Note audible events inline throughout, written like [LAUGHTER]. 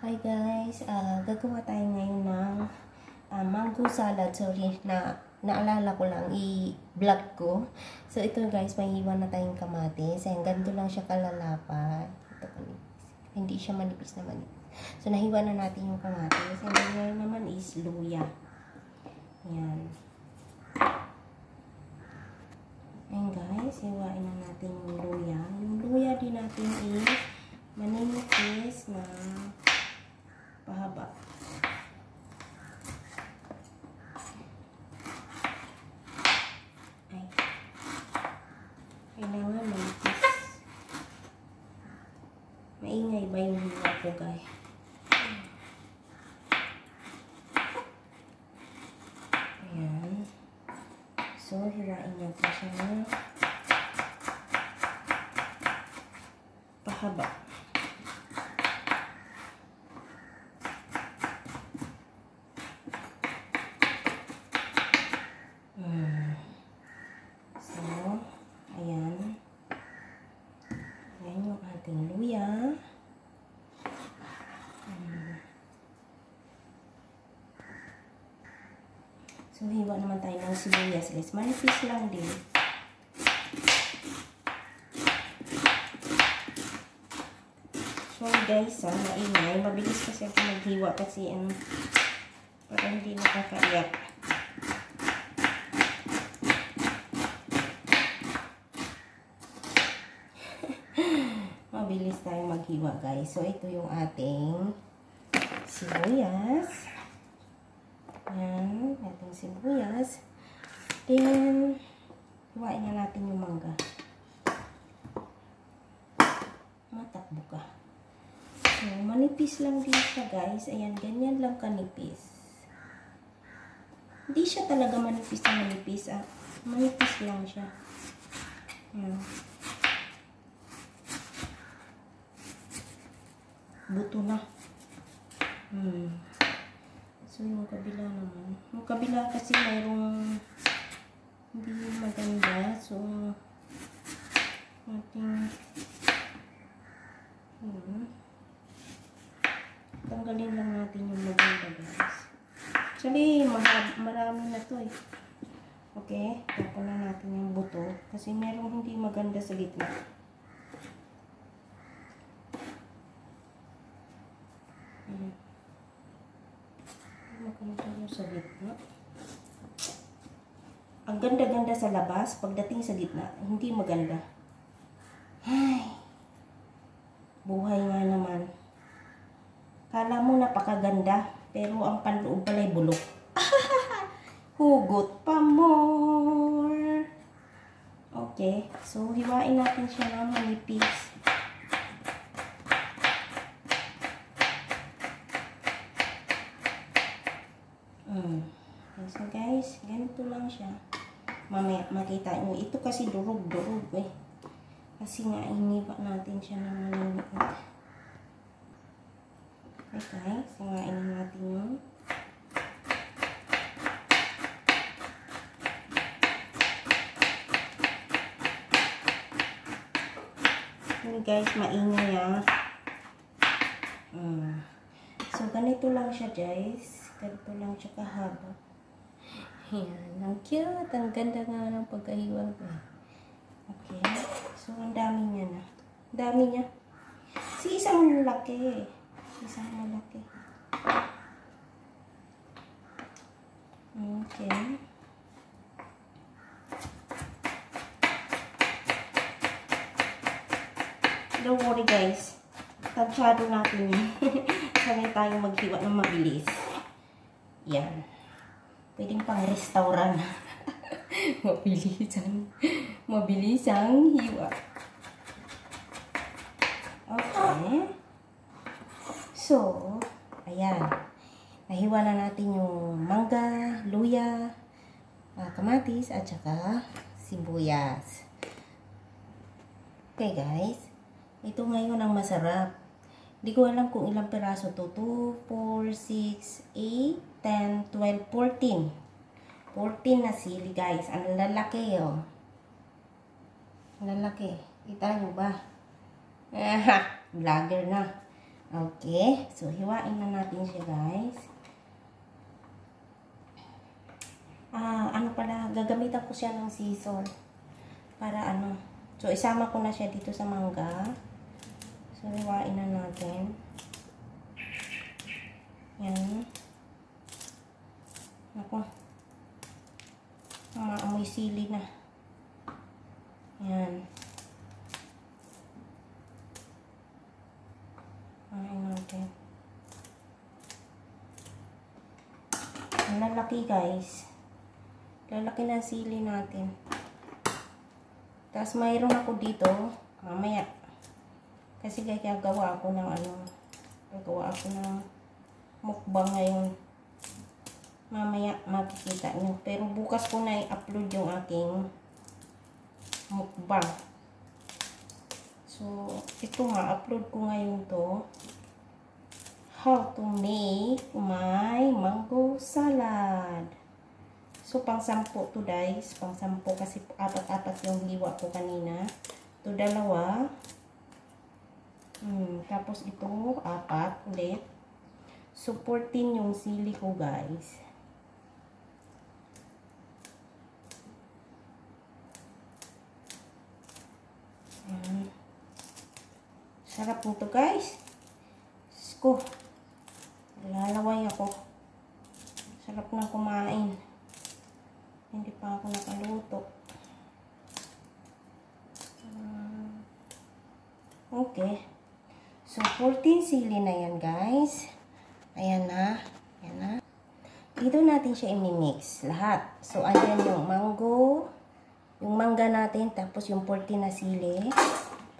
Hi guys, uh, gagawa tayo ngayon ng uh, mango salad. Sorry, na naalala ko lang i-vlog ko. So ito guys, may iwan na tayong kamatis. Ayan, ganito lang siya kalalapat. Ito. Hindi siya manipis na manipis. So nahiwa na natin yung kamatis. And then naman is luya. Ayan. Ayan guys, hiwain na natin yung luya. Yung luya din natin is maninipis na pahaba. Ay. Kailangan manipis. Maingay ba yung hiwa ko, guys? Ayan. So, hiwain natin siya na pahaba. Hmm. So, ayan. Ayan yung ating luya. Hmm. So, hiwa naman tayo ng sibuyas, guys. Manipis lang din. So, guys, ah, maingay. Mabilis kasi ako maghiwa kasi ano, para hindi nakakaiyak. [LAUGHS] Mabilis tayo maghiwa, guys. So, ito yung ating sibuyas. Yan, ating sibuyas. Then, hiwain na natin yung mangga. Matakbo ka. So, manipis lang din siya, guys. Ayan, ganyan lang kanipis. Hindi siya talaga manipis na manipis, ah. Manipis lang siya. Ayan. buto na. Hmm. So, yung kabila naman. Yung kabila kasi mayroong hindi maganda. So, ating hmm. tanggalin lang natin yung maganda guys. Actually, marami na to eh. Okay, tapon na natin yung buto. Kasi merong hindi maganda sa gitna. Hmm. Sa gitna. Ang ganda-ganda sa labas, pagdating sa gitna, hindi maganda. Ay, buhay nga naman. Kala mo napakaganda, pero ang panloob pala'y bulok. [LAUGHS] Hugot pa more. Okay, so hiwain natin siya ng manipis. Mm. So guys, ganito lang siya. Mamaya makita nyo. Ito kasi durog-durog eh. Kasi nga iniba natin siya ng maliliit. Okay singain natin yung Ini guys, maingay ah. Mm. So, ganito lang siya guys. Ganito lang siya kahaba. Yan. Ang cute. Ang ganda nga ng pagkahiwa ko. Okay. So, ang dami niya na. Ang dami niya. Si isang laki. Isang malaki. Okay. Don't worry guys. Tansado natin yan. [LAUGHS] Sanay tayong maghiwa ng mabilis. Yan. Pwedeng pang restaurant. [LAUGHS] Mabilisan. Mabilisang hiwa. Okay. So, ayan. Nahiwa na natin yung mangga, luya, uh, kamatis, at saka sibuyas. Okay guys. Ito ngayon ang masarap. Hindi ko alam kung ilang peraso to. 2, 4, 6, 8, 10, 12, 14. 14 na sili guys. Ang lalaki oh. Ang lalaki. Kita nyo ba? Eh, [LAUGHS] vlogger na. Okay. So, hiwain na natin siya, guys. Ah, ano pala, gagamitan ko siya ng scissor. Para ano. So, isama ko na siya dito sa mangga. So, hiwain na natin. Yan. Ako. Maamoy sili na. Yan. Ayan natin. Ang guys. Lalaki na sili natin. Tapos mayroon ako dito. Mamaya. Kasi kaya gawa ako ng ano. Gagawa ako ng mukbang ngayon. Mamaya makikita nyo. Pero bukas ko na i-upload yung aking mukbang. So, ito nga, upload ko ngayon to. How to make my mango salad. So, pang sampo to guys. Pang sampo kasi apat-apat yung hiwa ko kanina. Ito dalawa. Hmm, tapos ito, apat ulit. 14 yung sili ko guys. Sarap nito guys. Sko. Lalaway ako. Sarap na kumain. Hindi pa ako nakaluto. Uh, okay. So, 14 sili na yan guys. Ayan na. Ayan na. Dito natin siya i-mix. Lahat. So, ayan yung mango. Yung mangga natin. Tapos yung 14 na sili.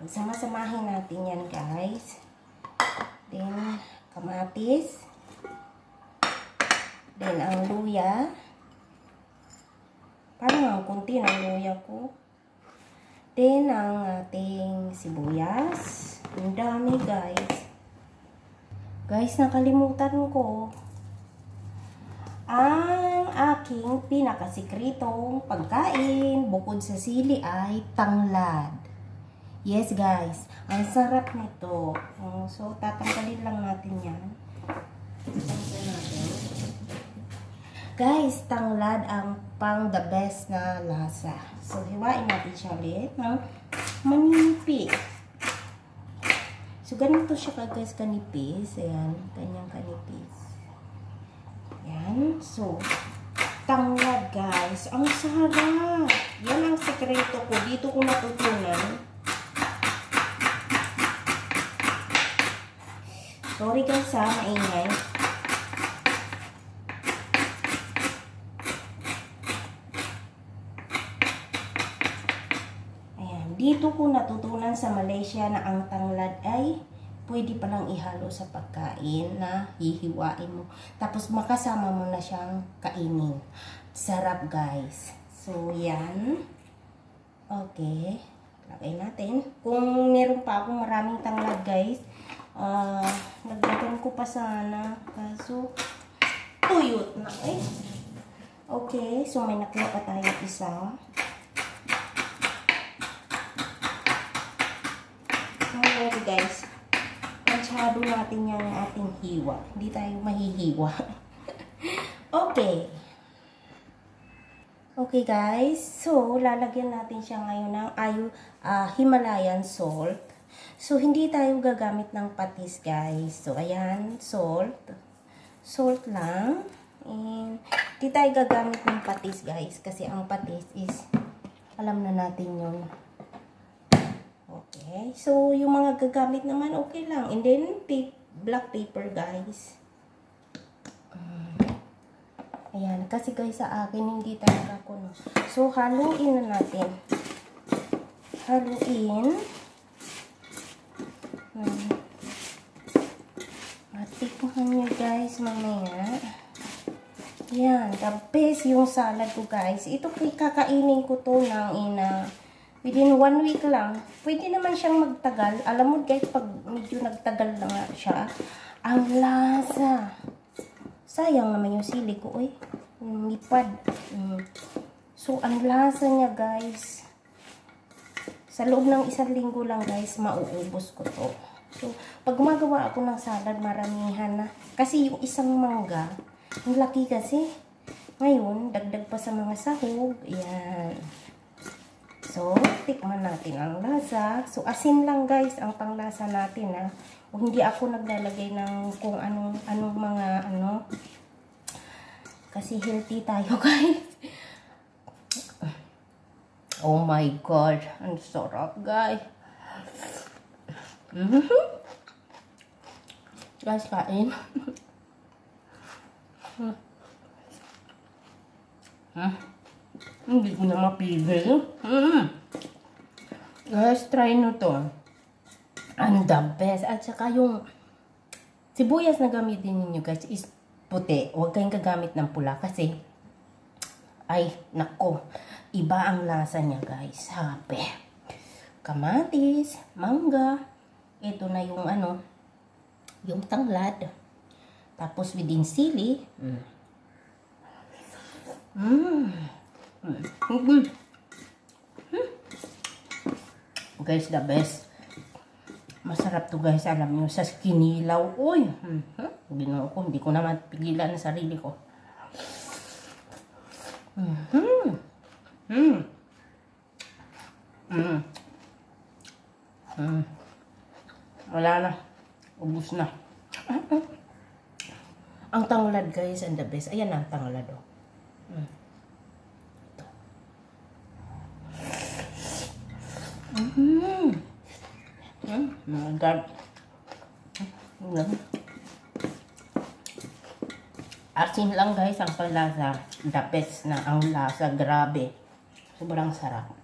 Pagsama-samahin natin yan, guys. Then, kamatis. Then, ang luya. Parang ang kunti ng luya ko. Then, ang ating sibuyas. Ang dami, guys. Guys, nakalimutan ko. Ang aking pinakasikritong pagkain bukod sa sili ay tanglad. Yes guys, ang sarap nito. Um, so, tatanggalin lang natin yan. Guys, tanglad ang pang the best na lasa. So, hiwain natin siya ulit ng manipis. So, ganito siya ka guys kanipis. Ayan, kanyang kanipis. Ayan. So, tanglad guys. Ang sarap. Yan ang sekreto ko. Dito ko natutunan Sorry guys ha, maingay. Ayan, dito ko natutunan sa Malaysia na ang tanglad ay pwede palang ihalo sa pagkain na hihiwain mo. Tapos makasama mo na siyang kainin. Sarap guys. So, yan. Okay. Lagay natin. Kung meron pa akong maraming tanglad guys, uh, nagdagan ko pa sana kaso tuyot na eh okay so may nakuha pa tayo isa okay guys pansyado natin yung ating hiwa hindi tayo mahihiwa [LAUGHS] okay Okay guys, so lalagyan natin siya ngayon ng ayu, uh, Himalayan salt. So, hindi tayo gagamit ng patis, guys. So, ayan, salt. Salt lang. And, hindi tayo gagamit ng patis, guys. Kasi ang patis is, alam na natin yun. Okay. So, yung mga gagamit naman, okay lang. And then, tape, black paper, guys. Ayan. Kasi, guys, sa akin, hindi talaga kuno. So, haluin na natin. Haluin. Hmm. Matikman nyo guys mamaya. Yan, the best yung salad ko guys. Ito kakainin ko to ng ina. Within one week lang. Pwede naman siyang magtagal. Alam mo guys, pag medyo nagtagal na nga siya, ang lasa. Sayang naman yung sili ko, eh. Lipad. Mm. So, ang lasa niya guys. Sa loob ng isang linggo lang guys, mauubos ko to. So, pag gumagawa ako ng salad, maramihan na. Kasi yung isang mangga, ang laki kasi. Ngayon, dagdag pa sa mga sahog. Yan. So, tikman natin ang lasa. So, asin lang guys ang panglasa natin ha. O, hindi ako naglalagay ng kung anong, anong mga ano. Kasi healthy tayo [LAUGHS] guys. Oh my God. Ang sarap guys. Guys, kain. hmm. [LAUGHS] Hmm. Hindi ko na mapigil. Mm. Guys, try nyo to. Ang the best. At saka yung sibuyas na gamitin ninyo guys is puti. Huwag kayong gagamit ng pula kasi ay, nako. Iba ang lasa niya guys. Happy. Kamatis, mangga. Ito na yung ano, yung tanglad. Tapos within sili. Mm. Mm. Mm. Guys, the best. Masarap to guys. Alam nyo, sa kinilaw. Uy! Mm -hmm. ko, hindi ko naman pigilan ang sarili ko. Mm -hmm. Mm. Mm. Mm. Wala na. Ubus na. [LAUGHS] ang tanglad guys, and the best. Ayan ang tanglad oh. Mm. Mm. Mm. My God. Mm. Asin lang guys ang palasa. The best na ang lasa. Grabe. Sobrang sarap.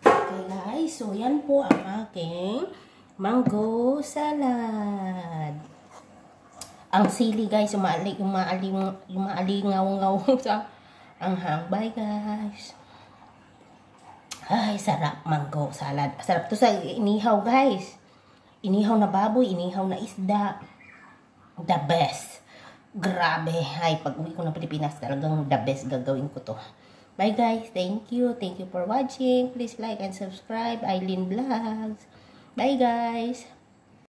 Okay guys. So yan po ang aking mango salad ang sili guys, umaaling, umaaling, umaalingaw-ngaw [LAUGHS] sa anghang. Bye guys. Ay, sarap mango salad. Sarap to sa inihaw guys. Inihaw na baboy, inihaw na isda. The best. Grabe. Ay, pag uwi ko na Pilipinas, talagang the best gagawin ko to. Bye guys. Thank you. Thank you for watching. Please like and subscribe. Eileen Vlogs. Bye guys.